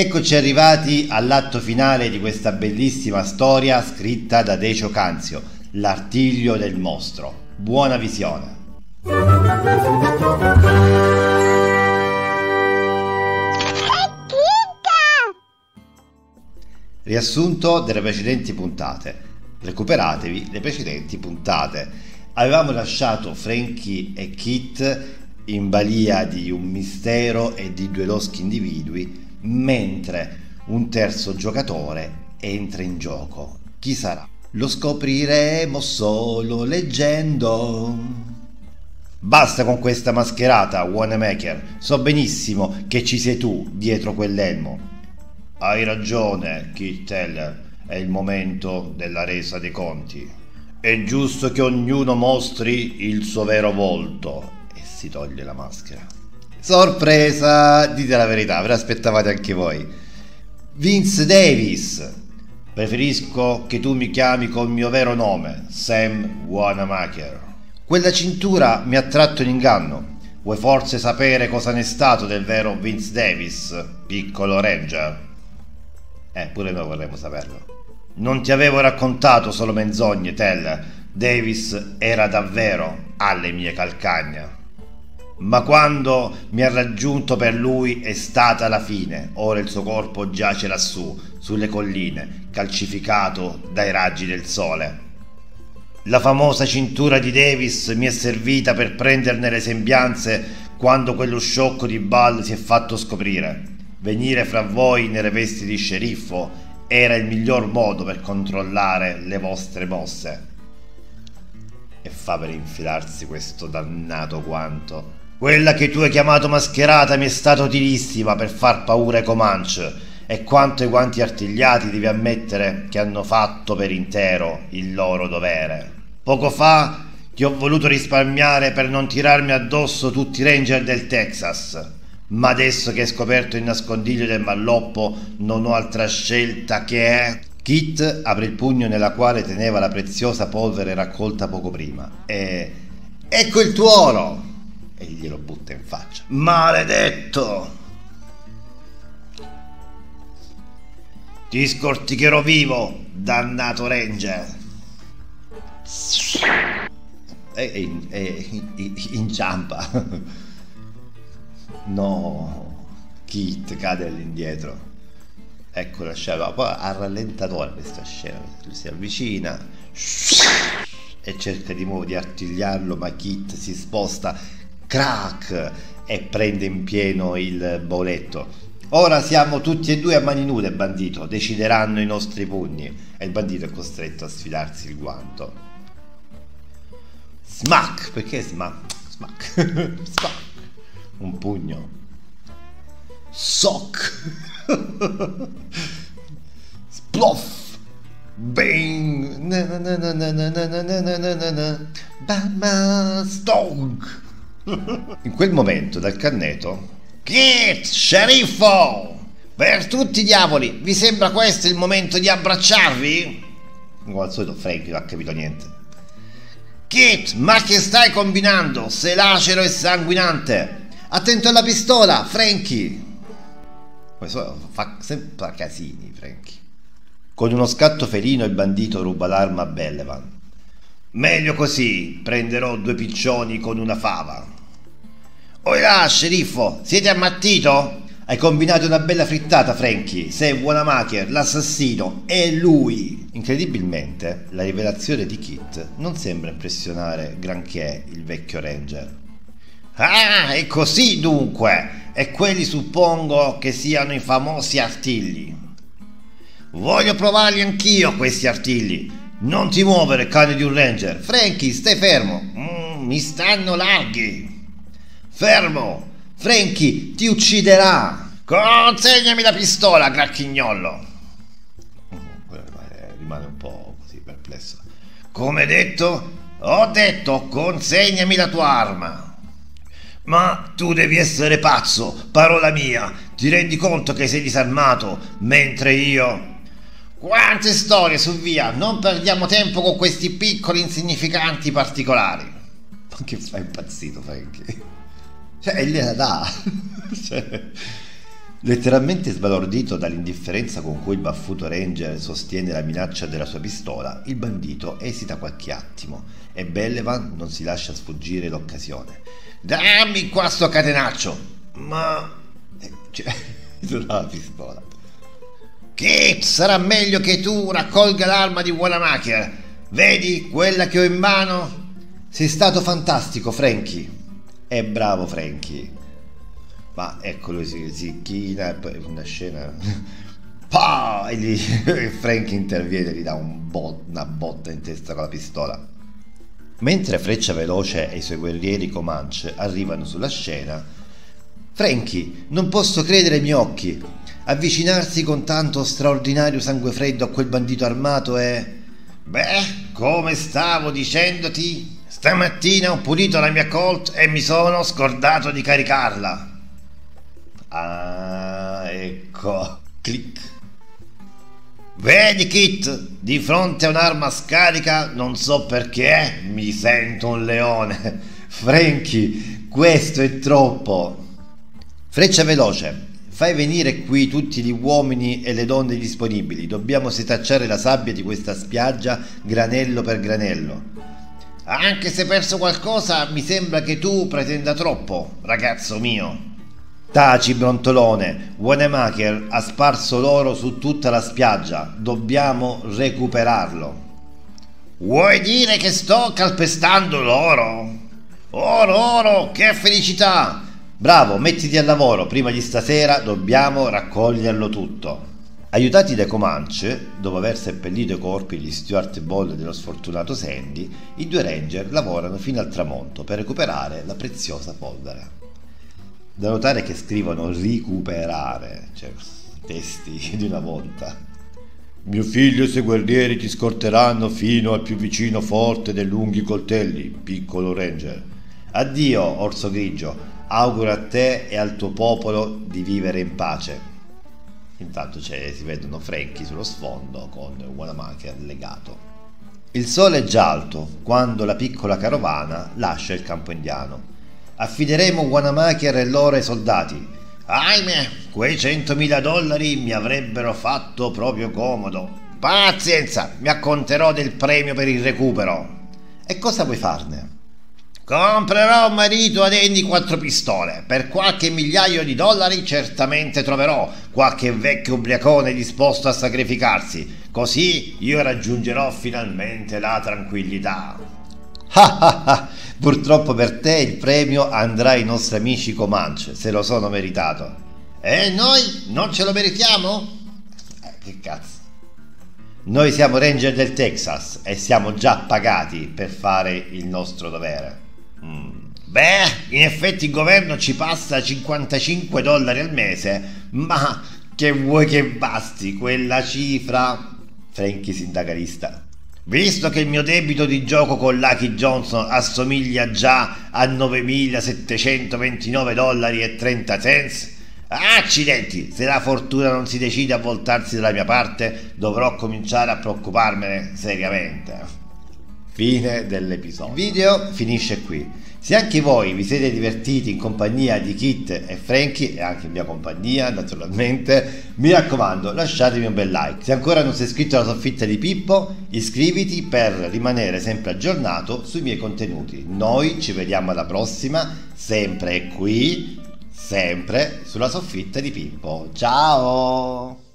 Eccoci arrivati all'atto finale di questa bellissima storia scritta da Decio Canzio, L'artiglio del mostro. Buona visione. Riassunto delle precedenti puntate. Recuperatevi le precedenti puntate. Avevamo lasciato Frankie e Kit in balia di un mistero e di due loschi individui, mentre un terzo giocatore entra in gioco. Chi sarà? Lo scopriremo solo leggendo. Basta con questa mascherata, Wanamaker. So benissimo che ci sei tu dietro quell'elmo. Hai ragione, Kit Teller. È il momento della resa dei conti. È giusto che ognuno mostri il suo vero volto. E si toglie la maschera. Sorpresa! Dite la verità, ve l'aspettavate anche voi. Vince Davis. Preferisco che tu mi chiami col mio vero nome, Sam Wanamaker. Quella cintura mi ha tratto in inganno. Vuoi forse sapere cosa ne è stato del vero Vince Davis, piccolo Ranger? Eh, pure noi vorremmo saperlo. Non ti avevo raccontato solo menzogne, Tell. Davis era davvero alle mie calcagna. Ma quando mi ha raggiunto per lui è stata la fine. Ora il suo corpo giace lassù, sulle colline, calcificato dai raggi del sole. La famosa cintura di Davis mi è servita per prenderne le sembianze quando quello sciocco di Ball si è fatto scoprire. Venire fra voi nelle vesti di sceriffo era il miglior modo per controllare le vostre mosse. E fa per infilarsi questo dannato guanto. Quella che tu hai chiamato mascherata mi è stata utilissima per far paura ai Comanche e quanto ai guanti artigliati devi ammettere che hanno fatto per intero il loro dovere. Poco fa ti ho voluto risparmiare per non tirarmi addosso tutti i ranger del Texas ma adesso che hai scoperto il nascondiglio del malloppo non ho altra scelta che... Kit apre il pugno nella quale teneva la preziosa polvere raccolta poco prima e... Ecco il tuo oro! E glielo butta in faccia. Maledetto! Ti scorticherò vivo, dannato ranger! E, e, e inciampa. No, Kit cade all'indietro. Ecco la scena, poi a rallentatore questa scena, si avvicina e cerca di nuovo di artigliarlo, ma Kit si sposta, crack, e prende in pieno il boletto. Ora siamo tutti e due a mani nude, bandito, decideranno i nostri pugni. E il bandito è costretto a sfilarsi il guanto. Smack! Perché smack? Smack. smack un pugno. Sock. Sploff. Bang. Na, na, na, na, na, na, na, na, na, na, na. Bama Stog. In quel momento dal canneto. Kit, sceriffo! Per tutti i diavoli, vi sembra questo il momento di abbracciarvi? Come al solito Frank non ha capito niente. Kit, ma che stai combinando? Sei lacero e sanguinante! Attento alla pistola, Frankie! Fa sempre casini, Frankie. Con uno scatto felino il bandito ruba l'arma a Bellevan. Meglio così, prenderò due piccioni con una fava. Oi là, sceriffo, siete ammattito? Hai combinato una bella frittata, Frankie. Sei Wanamaker, l'assassino, è lui. Incredibilmente, la rivelazione di Kit non sembra impressionare granché il vecchio Ranger. Ah, è così dunque! E quelli suppongo che siano i famosi artigli. Voglio provarli anch'io questi artigli. Non ti muovere, cane di un ranger. Frankie, stai fermo. Mm, mi stanno larghi. Fermo! Frankie, ti ucciderà! Consegnami la pistola, gracchignollo! Rimane un po' così perplesso. Come detto? Ho detto, consegnami la tua arma! Ma tu devi essere pazzo, parola mia. Ti rendi conto che sei disarmato, mentre io... Quante storie su via, non perdiamo tempo con questi piccoli insignificanti particolari. Ma che fai impazzito, Frankie? Cioè, gliela dà. cioè, Letteralmente sbalordito dall'indifferenza con cui il baffuto ranger sostiene la minaccia della sua pistola, il bandito esita qualche attimo e Bellevan non si lascia sfuggire l'occasione. Dammi qua sto catenaccio! Ma... Eh, cioè, la pistola. Kit, sarà meglio che tu raccolga l'arma di Wanamaker. Vedi quella che ho in mano? Sei stato fantastico, Frankie. È bravo, Frankie. Ma ecco lui si, si e poi una scena... E lì Frank interviene e gli dà un bot, una botta in testa con la pistola. Mentre Freccia Veloce e i suoi guerrieri Comanche arrivano sulla scena, Frankie, non posso credere ai miei occhi. Avvicinarsi con tanto straordinario sangue freddo a quel bandito armato è... Beh, come stavo dicendoti, stamattina ho pulito la mia Colt e mi sono scordato di caricarla. Ah, ecco. Clic. Vedi Kit, di fronte a un'arma scarica, non so perché, mi sento un leone. Frankie, questo è troppo. Freccia veloce, fai venire qui tutti gli uomini e le donne disponibili. Dobbiamo setacciare la sabbia di questa spiaggia granello per granello. Anche se perso qualcosa, mi sembra che tu pretenda troppo, ragazzo mio. Taci, brontolone, Wanamaker ha sparso l'oro su tutta la spiaggia, dobbiamo recuperarlo. Vuoi dire che sto calpestando l'oro? Oro, oro, che felicità! Bravo, mettiti al lavoro, prima di stasera dobbiamo raccoglierlo tutto. Aiutati dai Comanche, dopo aver seppellito i corpi di Stuart Ball e dello sfortunato Sandy, i due ranger lavorano fino al tramonto per recuperare la preziosa polvere. Da notare che scrivono recuperare, cioè testi di una volta. Mio figlio e i suoi guerrieri ti scorteranno fino al più vicino forte dei lunghi coltelli, piccolo ranger. Addio, orso grigio, auguro a te e al tuo popolo di vivere in pace. Intanto si vedono Frankie sullo sfondo con Wanamaker legato. Il sole è già alto quando la piccola carovana lascia il campo indiano. Affideremo Wanamaker e l'oro ai soldati. Ahimè, quei 100.000 dollari mi avrebbero fatto proprio comodo. Pazienza, mi acconterò del premio per il recupero. E cosa vuoi farne? Comprerò a marito ad Andy quattro pistole. Per qualche migliaio di dollari certamente troverò qualche vecchio ubriacone disposto a sacrificarsi. Così io raggiungerò finalmente la tranquillità. Ah ah ah, purtroppo per te il premio andrà ai nostri amici Comanche, se lo sono meritato. E noi non ce lo meritiamo? Eh, che cazzo. Noi siamo ranger del Texas e siamo già pagati per fare il nostro dovere. Mm. Beh, in effetti il governo ci passa 55 dollari al mese, ma che vuoi che basti quella cifra? Frankie sindacalista. Visto che il mio debito di gioco con Lucky Johnson assomiglia già a 9.729 dollari e 30 cents, accidenti, se la fortuna non si decide a voltarsi dalla mia parte, dovrò cominciare a preoccuparmene seriamente. Fine dell'episodio. Il video finisce qui. Se anche voi vi siete divertiti in compagnia di Kit e Frankie e anche in mia compagnia naturalmente, mi raccomando lasciatemi un bel like. Se ancora non sei iscritto alla soffitta di Pippo, iscriviti per rimanere sempre aggiornato sui miei contenuti. Noi ci vediamo alla prossima, sempre qui, sempre sulla soffitta di Pippo. Ciao!